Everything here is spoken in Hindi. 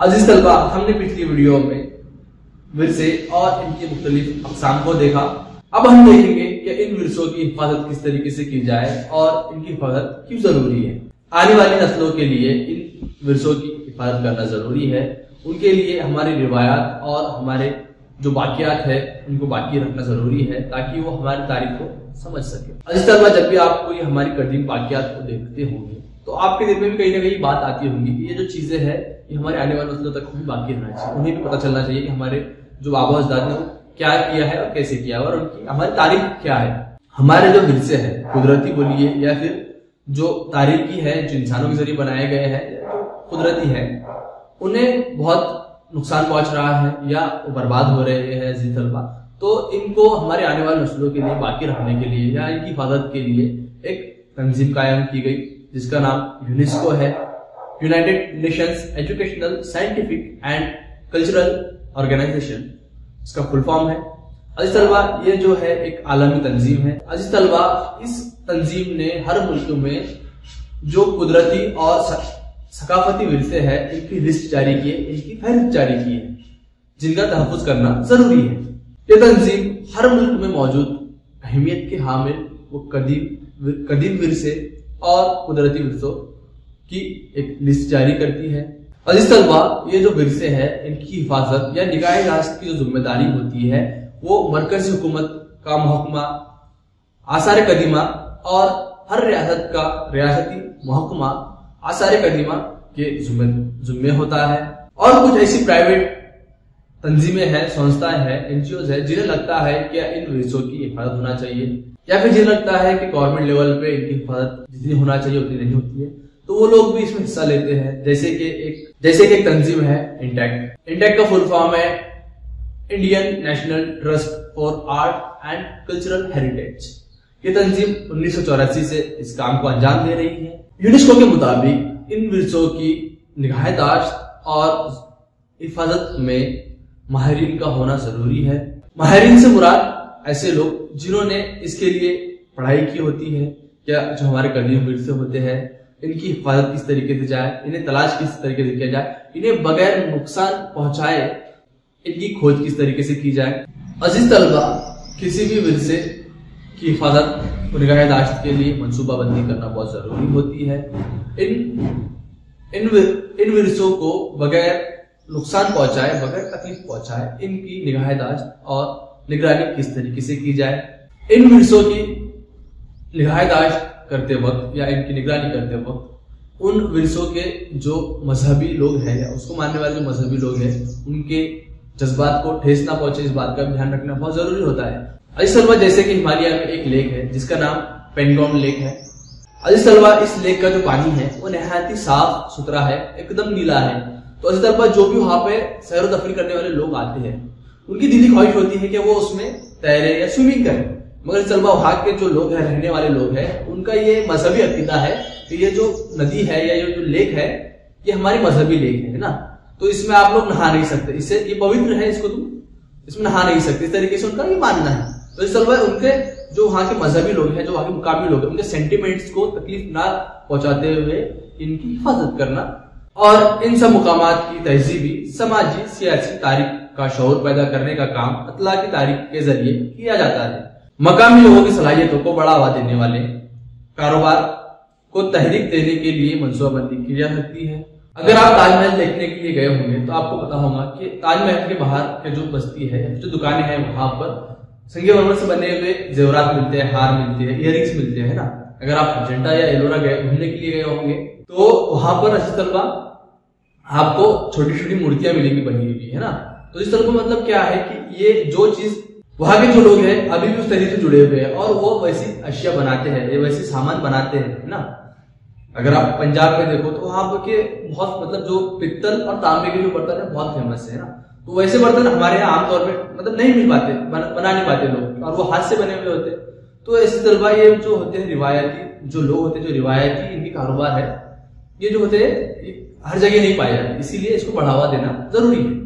अज़ीज़ तलबा, हमने पिछली वीडियो में विरसे और इनकी मुख्तलिफ़ अकसाम को देखा। अब हम देखेंगे कि इन विरसों की हिफाजत किस तरीके से की जाए और इनकी हिफाजत क्यों ज़रूरी है। आने वाली नस्लों के लिए इन विरसों की हिफाजत करना ज़रूरी है। उनके लिए हमारी रिवायात और हमारे जो बाकियात है, उनको बाकी रखना ज़रूरी है ताकि वो हमारी तारीख को समझ सके। अज़ीज़ तलबा, जब भी आप कोई हमारी कदीम बाकियात को देखते होंगे तो आपके दिल में भी कहीं ना कहीं बात आती होगी कि ये जो चीज़ें हैं ये हमारे आने वाले नस्लों तक भी बाकी रहना चाहिए। उन्हें भी पता चलना चाहिए कि हमारे जो बाबा अजदाद ने क्या किया है और कैसे किया और उनकी हमारी तारीख क्या है। हमारे जो विरसे है, कुदरती बोलिए या फिर जो तारीखी है, जो इंसानों के ज़रिए बनाए गए हैं कुदरती है, उन्हें बहुत नुकसान पहुँच रहा है या बर्बाद हो रहे हैं जी तलबा तो इनको हमारे आने वाले नस्लों के लिए, बाकी रखने के लिए या इनकी हिफाजत के लिए एक तंजीम कायम की गई, जिसका नाम यूनेस्को है। United Nations Educational Scientific and Cultural Organization इसका फुल फॉर्म है। अज़ीज़ तलबा ये जो है, एक आलमी तंजीम है। अज़ीज़ तलबा इस तंजीम ने हर मुल्क में जो कुदरती और सकाफती विरसे है, इनकी लिस्ट जारी की है, इनकी फहरिस्त जारी की है, जिनका तहफुज करना ज़रूरी है। ये तंजीम हर मुल्क में मौजूद, अहमियत के हामिल, वो कदीम कदीम विरसे और कुदरती विरसों की एक लिस्ट जारी करती है। अज़ीज़ तलबा ये जो विरसे है, इनकी हिफाजत या निगाह रास्त की जो ज़िम्मेदारी होती है, वो मरकजी हुकूमत का महकमा, आसार कदीमा और हर रियासत का रियासती महकमा, आसार कदीमा के जुम्मे होता है। और कुछ ऐसी प्राइवेट तंजीमें हैं, संस्थाएँ हैं एनजीओ है, जिन्हें लगता है कि इन विषयों की हिफाजत होना चाहिए। या फिर जिन्हें लगता है कि गवर्नमेंट लेवल पे इनकी हिफाजत जितनी होना चाहिए, उतनी नहीं होती है। वो लोग भी इसमें हिस्सा लेते हैं। जैसे कि एक, जैसे कि एक तंजीम है इंटेक्ट इंटेक्ट का फुल फॉर्म है Indian National Trust for Art and Cultural Heritage ये तंजीम उन्नीस सौ चौरासी से इस काम को अंजाम दे रही है। यूनेस्को के मुताबिक इन विरसों की निगाहदाश्त और हिफाजत में माहरीन का होना ज़रूरी है। माहरीन से मुराद ऐसे लोग जिन्होंने इसके लिए पढ़ाई की होती है या जो हमारे कदीम विरसे होते हैं इनकी हिफाजत किस तरीके से जाए, इन्हें तलाश किस तरीके से किया जाए, इन्हें बगैर नुकसान पहुँचाए, इनकी खोज किस तरीके से की जाए। अज़ीज़ तलबा किसी भी विरसे की हिफाजत निगाहदाश्त के लिए मनसूबाबंदी करना बहुत ज़रूरी होती है। इन इन इन विरसों को बगैर नुकसान पहुँचाए, बगैर तकलीफ़ पहुँचाए, इनकी निगाहदाश्त और निगरानी किस तरीके से की जाए। इन विरसों की निगाहदाश्त करते वक्त या इनकी निगरानी करते वक्त, उन विरसों के जो मजहबी लोग हैं या उसको मानने वाले जो मजहबी लोग हैं, उनके जज्बात को ठेस ना पहुँचे, इस बात का भी ध्यान रखना बहुत ज़रूरी होता है। अज़ीज़ तलबा जैसे कि हिमालय में एक लेक है, जिसका नाम पेंगोंग लेक है। अज़ीज़ तलबा इस लेक का जो पानी है, वो नहायत ही साफ़ सुथरा है, एकदम नीला है। तो अज़ीज़ तलबा जो भी वहाँ पे सैर तफरी करने वाले लोग आते हैं, उनकी दिली ख्वाहिश होती है कि वो उसमें तैरे या स्विमिंग करें। मगर तलबा वहाँ के जो लोग हैं, रहने वाले लोग हैं, उनका ये मजहबी अकीदा है कि ये जो नदी है या ये जो लेक है, ये हमारी मजहबी लेक है ना? तो इसमें आप लोग नहा नहीं सकते। इससे ये पवित्र है इसको तुम? इसमें नहा नहीं सकते। इस तरीके से उनका ये मानना है। तो इस उनके जो वहाँ के मजहबी लोग हैं, जो वहाँ के मुकामी लोग हैं, उनके सेंटिमेंट्स को तकलीफ़ ना पहुंचाते हुए इनकी हिफाजत करना और इन सब मुकाम की तहजीबी, समाजी, सियासी तारीख का शोर पैदा करने का काम अतला की तारीख के ज़रिए किया जाता है। मकामी लोगों की सलाहियतों को बढ़ावा देने वाले कारोबार को तहरीक देने के लिए मनसूबाबंदी की जा सकती है। अगर आप ताजमहल देखने के लिए गए होंगे तो आपको पता होगा कि ताजमहल के बाहर के जो बस्ती है, जो दुकानें हैं, वहाँ पर संगमरमर से बने हुए जेवरात मिलते हैं, हार मिलते हैं इयरिंग्स मिलते हैं ना। अगर आप अजेंडा या एलोरा गए, घूमने के लिए गए होंगे तो वहाँ पर अच्छी तलबा आपको छोटी छोटी मूर्तियाँ मिलेंगी बनी हुई, है ना। तो इस तरह का मतलब क्या है कि ये जो चीज़ वहाँ के जो लोग हैं अभी भी उस तरीके से जुड़े हुए हैं और वो वैसी अशिया बनाते हैं वैसे सामान बनाते हैं ना? अगर आप पंजाब में देखो तो वहाँ के बहुत मतलब जो पित्तल और तांबे के जो बर्तन है बहुत फ़ेमस है ना? तो वैसे बर्तन हमारे यहाँ आमतौर पर मतलब नहीं मिल पाते बन, नहीं पाते लोग और वो हाथ से बने हुए होते। तो ऐसे तलबा ये जो होते हैं रिवायती जो लोग होते हैं जो रिवायती इनकी कारोबार है ये जो होते हैं हर जगह नहीं पाए जाते इसीलिए इसको बढ़ावा देना ज़रूरी है।